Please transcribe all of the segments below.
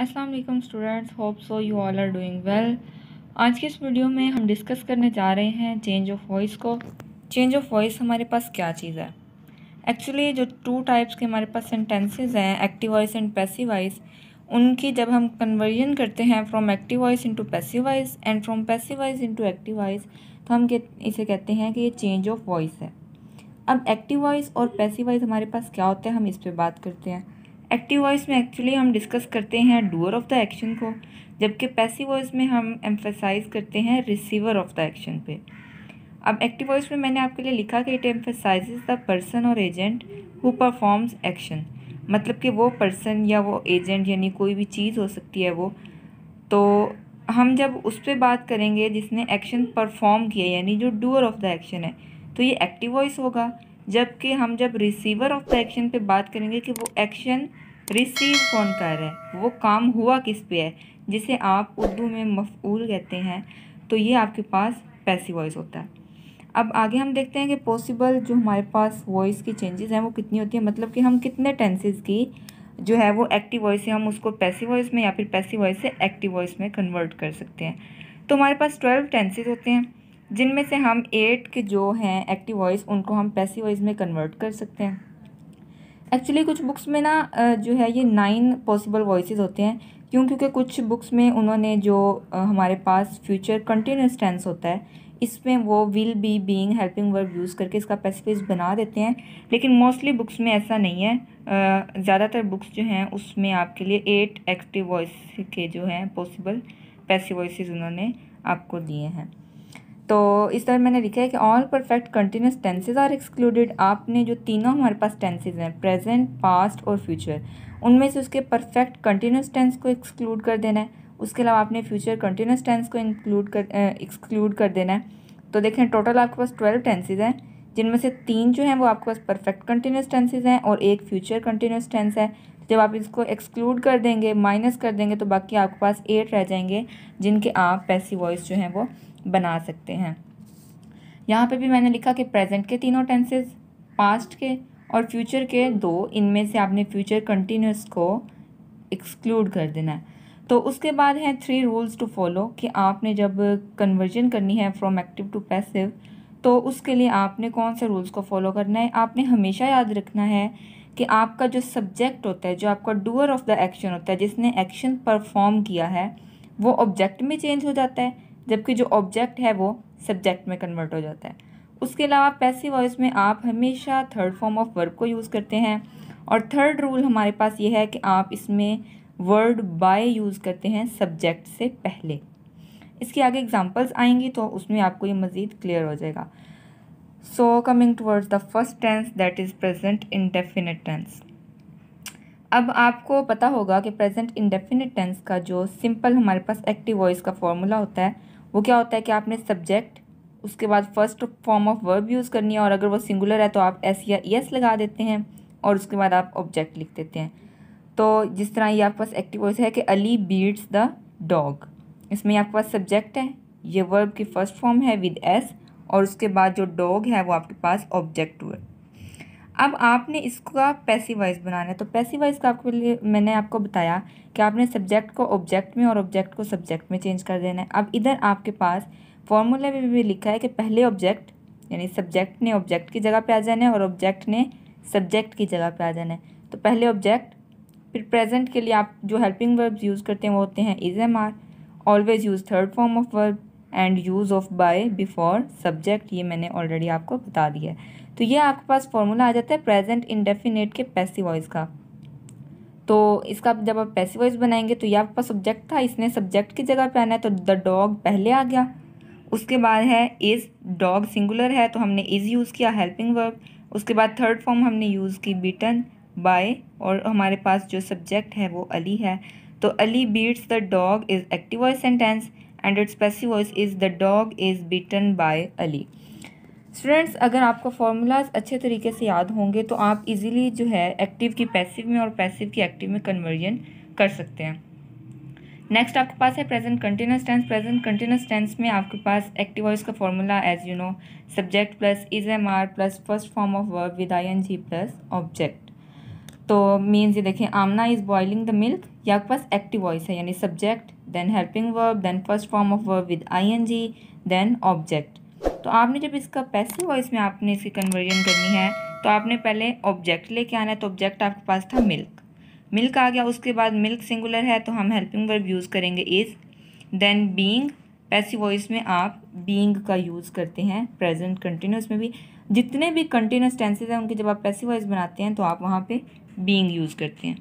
अस्सलाम वालेकुम students hope so you all are doing well आज की इस वीडियो में हम डिस्कस करने जा रहे हैं चेंज ऑफ़ वॉइस को। चेंज ऑफ़ वॉइस हमारे पास क्या चीज़ है? एक्चुअली जो टू टाइप्स के हमारे पास सेंटेंसेस हैं active voice and passive voice उनकी जब हम कन्वर्जन करते हैं from active voice into passive voice and from passive voice into active voice तो हम इसे कहते हैं कि ये चेंज ऑफ़ वॉइस है। अब एक्टिव वॉइस और पैसिव वॉइस हमारे पास क्या होता है, हम इस पर बात करते हैं। एक्टिव वॉइस में एक्चुअली हम डिस्कस करते हैं डूअर ऑफ़ द एक्शन को, जबकि पैसिव वॉइस में हम एम्फेसाइज करते हैं रिसीवर ऑफ़ द एक्शन पे। अब एक्टिव वॉइस में मैंने आपके लिए लिखा कि इट एम्फेसाइज द पर्सन और एजेंट हु परफॉर्म्स एक्शन मतलब कि वो पर्सन या वो एजेंट यानी कोई भी चीज़ हो सकती है वो। तो हम जब उस पर बात करेंगे जिसने एक्शन परफॉर्म किया, यानी जो डूअर ऑफ़ द एक्शन है तो ये एक्टिव वॉइस होगा। जबकि हम जब रिसीवर ऑफ़ द एक्शन पे बात करेंगे कि वो एक्शन रिसीव कौन कर रहा है? वो काम हुआ किस पे है? जिसे आप उर्दू में मफूल कहते हैं तो ये आपके पास पैसी वॉइस होता है। अब आगे हम देखते हैं कि पॉसिबल जो हमारे पास वॉइस की चेंजेस हैं, वो कितनी होती है? मतलब कि हम कितने टेंसेस की जो है वो एक्टिव वॉइस से हम उसको पैसिव वॉइस में या फिर पैसिव वॉइस से एक्टिव वॉइस में कन्वर्ट कर सकते हैं। तो हमारे पास ट्वेल्व टेंसेज होते हैं। जिनमें से हम एट के जो हैं एक्टिव वॉइस उनको हम पैसिव वॉइस में कन्वर्ट कर सकते हैं। एक्चुअली कुछ बुक्स में ना जो है ये नाइन पॉसिबल वॉइस होते हैं। क्यों? क्योंकि कुछ बुक्स में उन्होंने जो हमारे पास फ्यूचर कंटिन्यूस टेंस होता है, इसमें वो will be being helping verb use करके इसका पैसिफिस बना देते हैं। लेकिन मोस्टली बुक्स में ऐसा नहीं है। ज़्यादातर बुक्स जो हैं, उसमें आपके लिए एट एक्टिव वॉइस के जो हैं पॉसिबल पैसिव वॉइस उन्होंने आपको दिए हैं। तो इस तरह मैंने लिखा है कि all perfect continuous tenses are excluded आपने जो तीनों हमारे पास टेंसेज हैं प्रेजेंट पास्ट और फ्यूचर उनमें से उसके परफेक्ट कंटिन्यूस टेंस को एक्सक्लूड कर देना है। उसके अलावा आपने फ्यूचर कंटिन्यूस टेंस को इंक्लूड कर एक्सक्लूड कर देना है। तो देखें टोटल आपके पास ट्वेल्व टेंसेज हैं, जिनमें से तीन जो हैं वो आपके पास परफेक्ट कंटिन्यूस टेंसेज हैं और एक फ्यूचर कंटिन्यूस टेंस है। जब आप इसको एक्सक्लूड कर देंगे माइनस कर देंगे तो बाकी आपके पास एट रह जाएँगे, जिनके आप पैसी वॉइस जो हैं वो बना सकते हैं। यहाँ पे भी मैंने लिखा कि प्रेजेंट के तीनों टेंसेस पास्ट के और फ्यूचर के दो, इनमें से आपने फ्यूचर कंटिन्यूस को एक्सक्लूड कर देना है। तो उसके बाद है थ्री रूल्स टू फॉलो कि आपने जब कन्वर्जन करनी है फ्रॉम एक्टिव टू पैसिव तो उसके लिए आपने कौन से रूल्स को फॉलो करना है? आपने हमेशा याद रखना है कि आपका जो सब्जेक्ट होता है, जो आपका डूअर ऑफ़ द एक्शन होता है, जिसने एक्शन परफॉर्म किया है, वो ऑब्जेक्ट में चेंज हो जाता है। जबकि जो ऑब्जेक्ट है वो सब्जेक्ट में कन्वर्ट हो जाता है। उसके अलावा पैसिव वॉइस में आप हमेशा थर्ड फॉर्म ऑफ़ वर्ब को यूज़ करते हैं और थर्ड रूल हमारे पास ये है कि आप इसमें वर्ड बाय यूज़ करते हैं सब्जेक्ट से पहले। इसके आगे एग्जांपल्स आएँगी तो उसमें आपको ये मज़ीद क्लियर हो जाएगा। So coming towards the first tense that is present indefinite tense अब आपको पता होगा कि प्रेजेंट इंडेफिनिट टेंस का जो सिंपल हमारे पास एक्टिव वॉइस का फॉर्मूला होता है वो क्या होता है कि आपने सब्जेक्ट उसके बाद first form of verb use करनी है और अगर वो सिंगुलर है तो आप एस या एस लगा देते हैं और उसके बाद आप ऑब्जेक्ट लिख देते हैं। तो जिस तरह ये आपके पास एक्टिव वॉइस है कि अली बीट्स द डॉग इसमें आपके पास सब्जेक्ट है, ये वर्ब की फ़र्स्ट फॉर्म है विद एस और उसके बाद जो डॉग है वो आपके पास ऑब्जेक्ट अब आपने इसका पैसिवाइज बनाना है। तो पैसिवाइज का आपके लिए मैंने आपको बताया कि आपने सब्जेक्ट को ऑब्जेक्ट में और ऑब्जेक्ट को सब्जेक्ट में चेंज कर देना है। अब इधर आपके पास फॉर्मूला में भी लिखा है कि पहले ऑब्जेक्ट यानी सब्जेक्ट ने ऑब्जेक्ट की जगह पे आ जाना है और ऑब्जेक्ट ने सब्जेक्ट की जगह पे आ जाना है। तो पहले ऑब्जेक्ट फिर प्रेजेंट के लिए आप जो हेल्पिंग वर्ब्स यूज़ करते हैं वो होते हैं is am are always use third form of verb and use of by before subject ये मैंने ऑलरेडी आपको बता दिया है। तो ये आपके पास फॉर्मूला आ जाता है प्रेजेंट इंडेफिनेट के पैसिव वॉइस का। तो इसका जब आप पैसिव वॉइस बनाएँगे तो ये आपके पास सब्जेक्ट था, इसने सब्जेक्ट की जगह पे आना है तो द डॉग पहले आ गया। उसके बाद है इज़ डॉग सिंगुलर है तो हमने इज़ यूज़ किया हेल्पिंग वर्ब उसके बाद थर्ड फॉर्म हमने यूज़ की बीटन बाय और हमारे पास जो सब्जेक्ट है वो अली है। तो Ali beats the dog is active voice sentence and its passive voice is the dog is beaten by Ali. Students अगर आपको फार्मूलाज अच्छे तरीके से याद होंगे तो आप इजीली जो है एक्टिव की पैसिव में और पैसिव की एक्टिव में कन्वर्जन कर सकते हैं। नेक्स्ट आपके पास है present continuous tense present continuous tense में आपके पास एक्टिव वॉइस का formula as you know subject plus is am are plus first form of verb with I N G plus object तो मीन्स ये देखें, Amna is boiling the milk ये आपके पास एक्टिव वॉइस है, यानी subject then helping verb then first form of verb with I N G then object तो आपने जब इसका पैसिव वॉइस में आपने इसकी कन्वर्जन करनी है तो आपने पहले ऑब्जेक्ट लेके आना है तो ऑब्जेक्ट आपके पास था मिल्क मिल्क आ गया, उसके बाद मिल्क सिंगुलर है तो हम हेल्पिंग वर्ब यूज़ करेंगे is then being passive voice में आप बींग का यूज़ करते हैं प्रेजेंट कंटिन्यूस में भी. जितने भी कंटिन्यूस टेंसेज हैं, उनके जब आप पैसिव वॉइस बनाते हैं तो आप वहाँ पे बींग यूज़ करते हैं.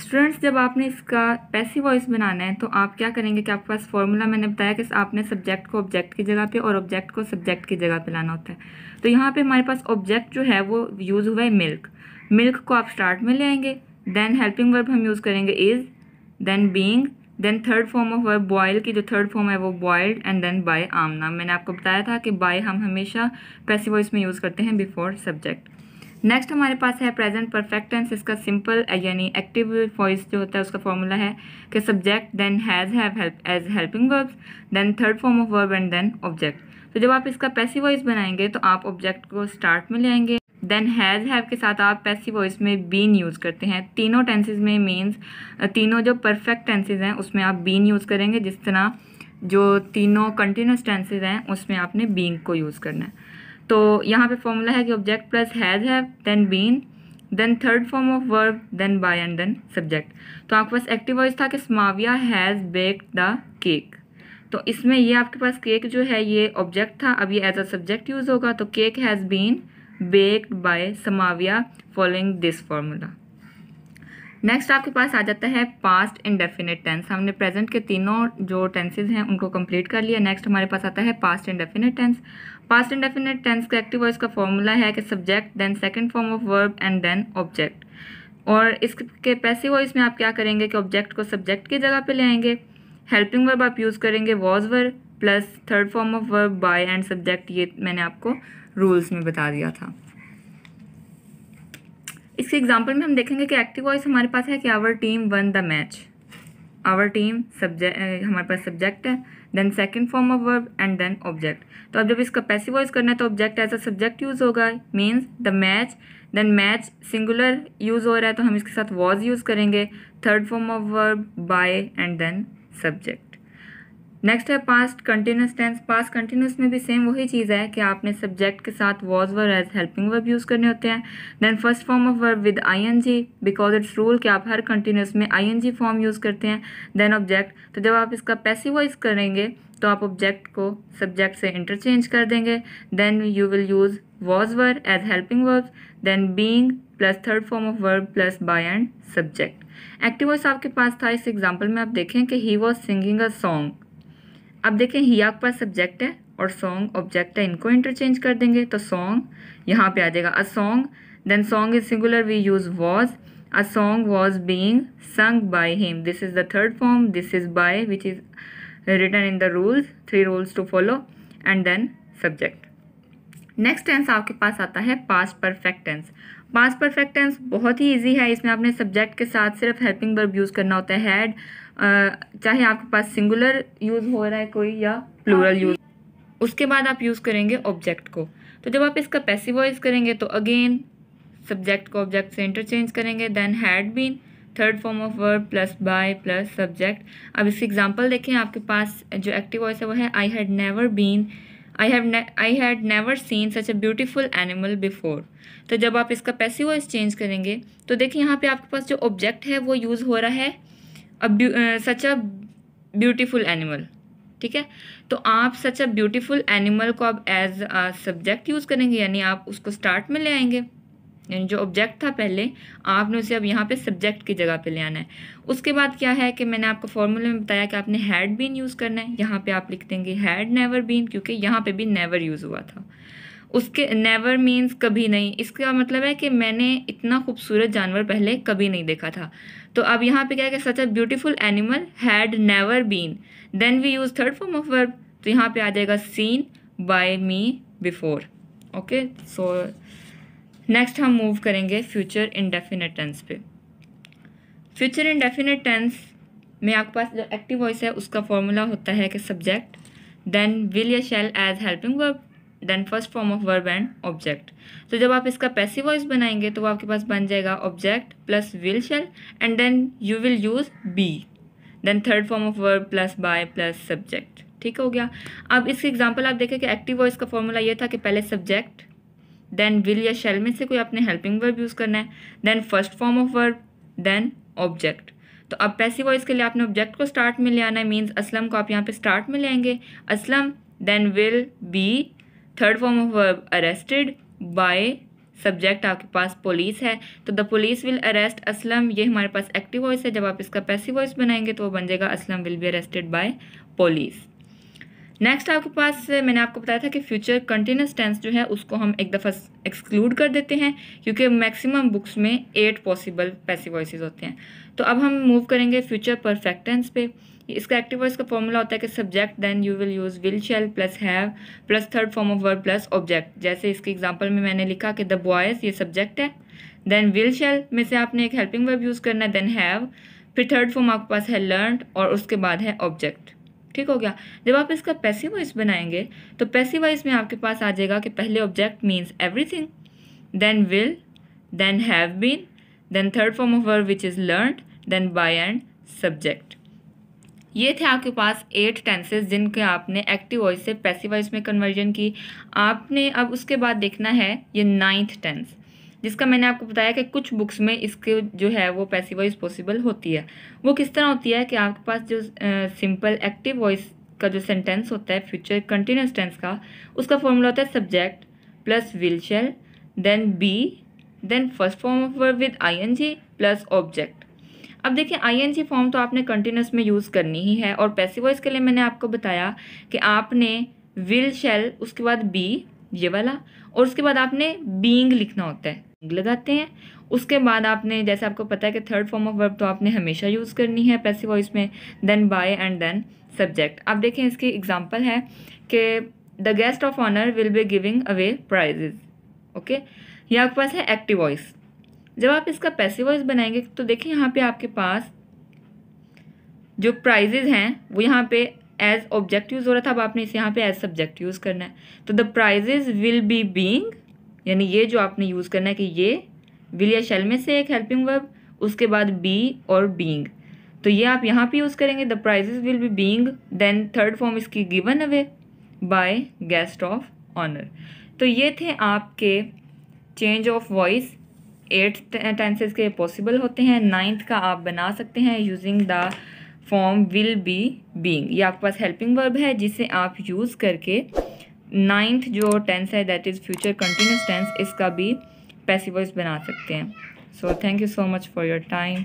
स्टूडेंट्स जब आपने इसका पैसिव वॉइस बनाना है तो आप क्या करेंगे कि आपके पास फॉर्मूला मैंने बताया कि आपने सब्जेक्ट को ऑब्जेक्ट की जगह पे और ऑब्जेक्ट को सब्जेक्ट की जगह पे लाना होता है। तो यहाँ पे हमारे पास ऑब्जेक्ट जो है, वो यूज़ हुआ है मिल्क मिल्क को आप स्टार्ट में ले आएँगे देन हेल्पिंग वर्ब हम यूज़ करेंगे is then being then third form of verb boil की जो थर्ड फॉर्म है, वो boiled and then by Amna. मैंने आपको बताया था कि बाय हम हमेशा पैसिव वॉइस में यूज़ करते हैं बिफोर सब्जेक्ट नेक्स्ट हमारे पास है प्रेजेंट परफेक्ट टेंस इसका सिंपल यानी एक्टिव वॉइस जो होता है, उसका फॉर्मूला है कि subject then has have help as helping verbs then third form of verb and then object तो जब आप इसका पैसिव वॉइस बनाएँगे तो आप ऑब्जेक्ट को स्टार्ट में ले आएँगे। देन हैज़ हैव के साथ आप पैसिव वॉइस में बीन यूज़ करते हैं। तीनों टेंसेज में मीन्स तीनों जो परफेक्ट टेंसेज हैं, उसमें आप बीन यूज़ करेंगे। जिस तरह जो तीनों कंटिन्यूस टेंसेज हैं, उसमें आपने बींग को यूज़ करना है। तो यहाँ पे फॉर्मूला है कि object plus has have then been then third form of verb then by and then subject तो आपके पास एक्टिव वॉइस था कि Samavia has baked the cake तो इसमें ये आपके पास केक जो है, ये ऑब्जेक्ट था। अब ये एज अ सब्जेक्ट यूज़ होगा तो cake has been baked by Samavia following this formula next आपके पास आ जाता है पास्ट इंडेफिनेट टेंस हमने प्रेजेंट के तीनों जो टेंसेज हैं, उनको कंप्लीट कर लिया। नेक्स्ट हमारे पास आता है past indefinite tense past indefinite tense का एक्टिव वॉइस का फॉर्मूला है कि subject then second form of verb and then object और इसके पैसिव वॉइस में आप क्या करेंगे कि ऑब्जेक्ट को सब्जेक्ट की जगह पे ले आएँगे। हेल्पिंग वर्ब आप यूज़ करेंगे was verb plus third form of verb by and subject ये मैंने आपको रूल्स में बता दिया था। इसके एग्ज़ाम्पल में हम देखेंगे कि एक्टिव वॉइस हमारे पास है कि our team won the match our team subject हमारे पास सब्जेक्ट है then second form of verb and then object तो अब जब इसका पैसिव वॉइस करना है तो object as a subject use होगा means the match then match singular use हो रहा है तो हम इसके साथ वॉज़ यूज़ करेंगे third form of verb by and then subject next है past continuous tense past continuous में भी सेम वही चीज़ है कि आपने सब्जेक्ट के साथ was verb as helping verb use करने होते हैं. Then first form of verb with I N G because it's rule कि आप हर कंटिन्यूस में I N G form use करते हैं. देन ऑब्जेक्ट तो जब आप इसका पैसिव वॉइस करेंगे तो आप ऑब्जेक्ट को सब्जेक्ट से इंटरचेंज कर देंगे. Then you will use was verb as helping verb then being plus third form of verb plus by and subject active voice आपके पास था. इस एग्ज़ाम्पल में आप देखें कि he was singing a song अब देखें, ही आपके पास सब्जेक्ट है और सॉन्ग ऑब्जेक्ट है, इनको इंटरचेंज कर देंगे तो सॉन्ग यहाँ पे आ जाएगा। A song then song is singular we use was a song was being sung by him this is the third form this is by which is written in the rules three rules to follow and then subject next tense आपके पास आता है past perfect tense past perfect tense बहुत ही easy है। इसमें आपने subject के साथ सिर्फ़ हेल्पिंग वर्ब यूज़ करना होता है. हैड चाहे आपके पास सिंगुलर यूज़ हो रहा है कोई या प्लूरल यूज़ उसके बाद आप यूज़ करेंगे ऑब्जेक्ट को। तो जब आप इसका पैसिव वॉइस करेंगे तो अगेन सब्जेक्ट को ऑब्जेक्ट से इंटरचेंज करेंगे then had been third form of verb plus by plus subject अब इसकी एग्जांपल देखें आपके पास जो एक्टिव वॉइस है वो है I had never been I have I had never seen such a beautiful animal before तो जब आप इसका पैसिव वॉइस चेंज करेंगे तो देखिए यहाँ पे आपके पास जो ऑब्जेक्ट है वो यूज़ हो रहा है सच अ ब्यूटीफुल एनिमल, ठीक है? तो आप सच अ ब्यूटीफुल एनिमल को आप एज अ सब्जेक्ट यूज़ करेंगे, यानी आप उसको स्टार्ट में ले आएँगे। यानी जो ऑब्जेक्ट था पहले, आपने उसे अब यहाँ पे सब्जेक्ट की जगह पे ले आना है। उसके बाद क्या है कि मैंने आपको फॉर्मूले में बताया कि आपने हैड बीन यूज़ करना है। यहाँ पे आप लिख देंगे हैड नेवर बीन क्योंकि यहाँ पे भी नेवर यूज़ हुआ था। उसके नेवर मीन्स कभी नहीं। इसका मतलब है कि मैंने इतना खूबसूरत जानवर पहले कभी नहीं देखा था। तो अब यहाँ पे क्या है कि such a beautiful animal had never been then we use third form of verb तो यहाँ पे आ जाएगा seen by me before okay so next हम मूव करेंगे फ्यूचर इंडेफिनेट टेंस पे। फ्यूचर इंडेफिनेट टेंस में आपके पास जो एक्टिव वॉइस है, उसका फॉर्मूला होता है कि सब्जेक्ट देन विल या shall as helping verb then first form of verb and object तो जब आप इसका पैसिव वॉइस बनाएँगे तो वो आपके पास बन जाएगा object plus will shall and then you will use be then third form of verb plus by plus subject ठीक हो गया? अब इसके एग्ज़ाम्पल आप देखें कि एक्टिव वॉइस का फॉर्मूला ये था कि पहले सब्जेक्ट देन विल या शेल में से कोई अपने हेल्पिंग वर्ब यूज़ करना है then first form of verb then object तो अब पैसिव वॉइस के लिए आपने ऑब्जेक्ट को स्टार्ट में ले आना है मीन्स असलम को आप यहाँ पे स्टार्ट में ले आएँगे, Aslam then will be third form of verb arrested by subject आपके पास पुलिस है तो the police will arrest Aslam, ये हमारे पास एक्टिव वॉइस है, जब आप इसका पैसिव वॉइस बनाएँगे तो वो बन जाएगा Aslam will be arrested by police next आपके पास, मैंने आपको बताया था कि फ्यूचर कंटिन्यूस टेंस जो है, उसको हम एक दफ़ा एक्सक्लूड कर देते हैं, क्योंकि मैक्सिमम बुक्स में एट पॉसिबल पैसिव वॉइस होते हैं। तो अब हम मूव करेंगे फ्यूचर परफेक्ट टेंस पे। इसका एक्टिव वॉइस का फॉर्मूला होता है कि subject then you will use will shall plus have plus third form of word plus object जैसे इसके एग्ज़ाम्पल में मैंने लिखा कि द बॉयज़ ये सब्जेक्ट है। देन विल शेल में से आपने एक हेल्पिंग वर्ब यूज़ करना है देन हैव फिर थर्ड फॉर्म आपके पास है लर्न और उसके बाद है ऑब्जेक्ट ठीक हो गया। जब आप इसका पैसिव वॉइस बनाएँगे तो पैसिव वॉइस में आपके पास आ जाएगा कि पहले object means everything then will then have been then third form of verb which is learn then by and subject ये थे आपके पास एट टेंसेस जिनके आपने एक्टिव वॉइस से पैसिव वॉइस में कन्वर्जन की। आपने अब उसके बाद देखना है ये नाइन्थ टेंस जिसका मैंने आपको बताया कि कुछ बुक्स में इसके जो है वो पैसिव वॉइस पॉसिबल होती है। वो किस तरह होती है कि आपके पास जो सिंपल एक्टिव वॉइस का जो सेंटेंस होता है फ्यूचर कंटिन्यूस टेंस का, उसका फॉर्मूला होता है subject plus will shall then be then first form of verb with I N G plus object अब देखिए आई एन जी फॉर्म तो आपने कंटिन्यूस में यूज़ करनी ही है और पैसिव वॉइस के लिए मैंने आपको बताया कि आपने विल शेल उसके बाद बी ये वाला, और उसके बाद आपने बींग लिखना होता है। लगाते हैं। उसके बाद आपने, जैसे आपको पता है कि थर्ड फॉर्म ऑफ़ वर्ब तो आपने हमेशा यूज़ करनी है पैसिव वॉइस में then by and then subject आप देखें इसकी एग्जांपल है कि the guest of honour will be giving away prizes okay ये आपके पास है एक्टिव वॉइस जब आप इसका पैसिव वॉइस बनाएँगे तो देखिए यहाँ पे आपके पास जो प्राइजेज हैं, वो यहाँ पे एज ऑब्जेक्ट यूज़ हो रहा था, अब आपने इसे यहाँ पे एज सब्जेक्ट यूज़ करना है। तो the prizes will be being यानी ये जो आपने यूज़ करना है कि ये विल या शेल में से एक हेल्पिंग वर्ब उसके बाद बी और बींग तो ये आप यहाँ पे यूज़ करेंगे the prizes will be being then third form इसकी given away by guest of honour तो ये थे आपके change of voice eight tenses के पॉसिबल होते हैं. नाइन्थ का आप बना सकते हैं using the form will be being ये आपके पास हेल्पिंग वर्ब है, जिसे आप यूज़ करके नाइन्थ जो टेंस है that is future continuous tense इसका भी पैसिव बना सकते हैं। So thank you so much for your time